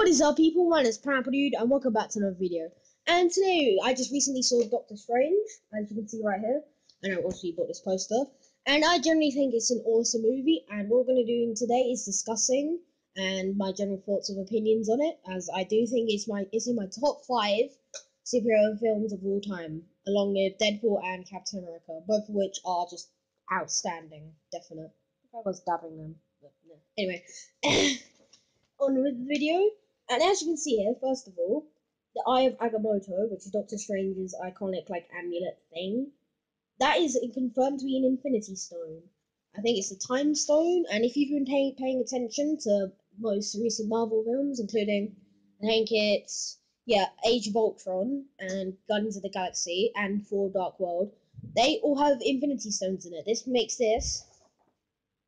What is up, people? My name is Pineapple Dude, and welcome back to another video. And today, I just recently saw Doctor Strange, as you can see right here, and I also bought this poster. And I generally think it's an awesome movie, and what we're going to do today is discussing and my general thoughts of opinions on it, as I do think it's my it's in my top five superhero films of all time, along with Deadpool and Captain America, both of which are just outstanding, definite. I was dabbing them, but no. Anyway. on with the video. And as you can see here, first of all, the Eye of Agamotto, which is Doctor Strange's iconic like amulet thing, that is confirmed to be an Infinity Stone. I think it's a Time Stone, and if you've been pay- paying attention to most recent Marvel films, including I think it's yeah Age of Ultron and Guardians of the Galaxy and Thor: Dark World, they all have Infinity Stones in it. This makes this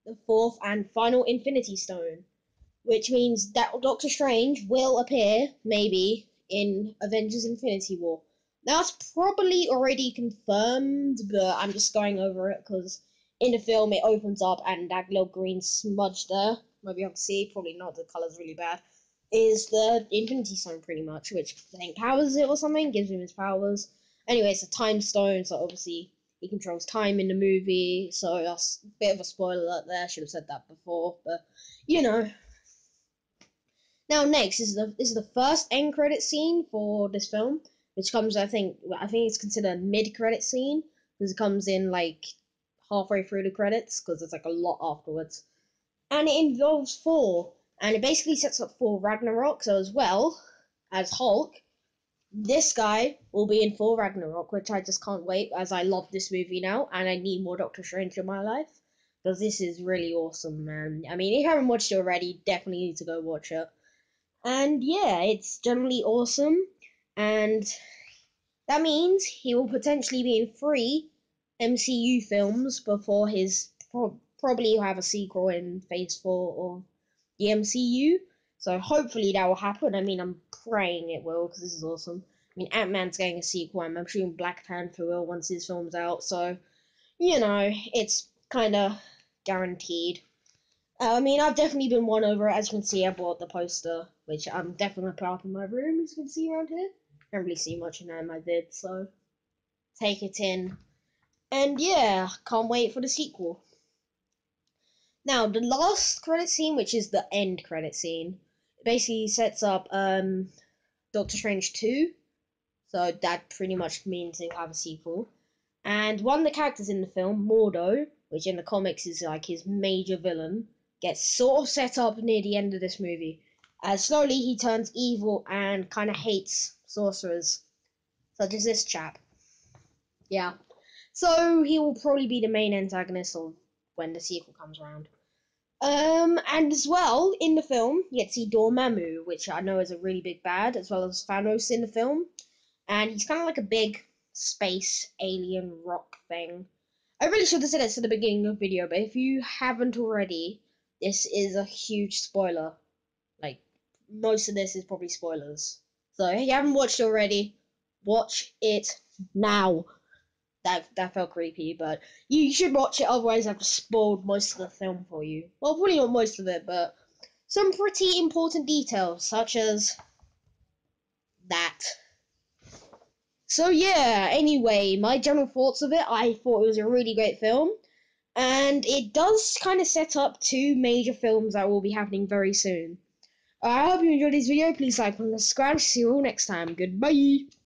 the fourth and final Infinity Stone which means that Doctor Strange will appear, maybe, in Avengers Infinity War. That's probably already confirmed, but I'm just going over it because in the film it opens up and that little green smudge there, maybe you can see, probably not, the colour's really bad, is the Infinity Stone pretty much, which I think powers it or something, gives him his powers. Anyway, it's a time stone, so obviously he controls time in the movie, so that's a bit of a spoiler there, I should have said that before, but you know, now, next is the is the first end credit scene for this film, which comes I think I think it's considered a mid credit scene because it comes in like halfway through the credits because it's like a lot afterwards, and it involves Thor, and it basically sets up Thor Ragnarok. So as well as Hulk, this guy will be in Thor Ragnarok, which I just can't wait as I love this movie now and I need more Doctor Strange in my life because this is really awesome, man. I mean, if you haven't watched it already, definitely need to go watch it. And yeah, it's generally awesome. And that means he will potentially be in three MCU films before his pro- probably have a sequel in Phase 4 of the MCU. So hopefully that will happen. I mean, I'm praying it will because this is awesome. I mean, Ant Man's getting a sequel. I'm assuming Black Panther will once his film's out. So, you know, it's kind of guaranteed. I mean, I've definitely been won over. As you can see, I bought the poster, which I'm definitely going to put up in my room, as you can see around here. I don't really see much in there in my vid, so take it in. And yeah, can't wait for the sequel. Now, the last credit scene, which is the end credit scene, basically sets up um, Doctor Strange 2. So that pretty much means they have a sequel. And one of the characters in the film, Mordo, which in the comics is like his major villain, gets sort of set up near the end of this movie. As slowly he turns evil and kind of hates sorcerers, such as this chap. Yeah. So he will probably be the main antagonist of when the sequel comes around. Um, and as well, in the film, you get to see Dormammu, which I know is a really big bad, as well as Thanos in the film. And he's kind of like a big space alien rock thing. I really should have said this at the beginning of the video, but if you haven't already, this is a huge spoiler. Like, most of this is probably spoilers. So, if you haven't watched already, watch it now. That that felt creepy, but you should watch it, otherwise I've spoiled most of the film for you. Well, probably not most of it, but some pretty important details, such as that. So yeah, anyway, my general thoughts of it, I thought it was a really great film. And it does kind of set up two major films that will be happening very soon. I hope you enjoyed this video. Please like and subscribe. See you all next time. Goodbye.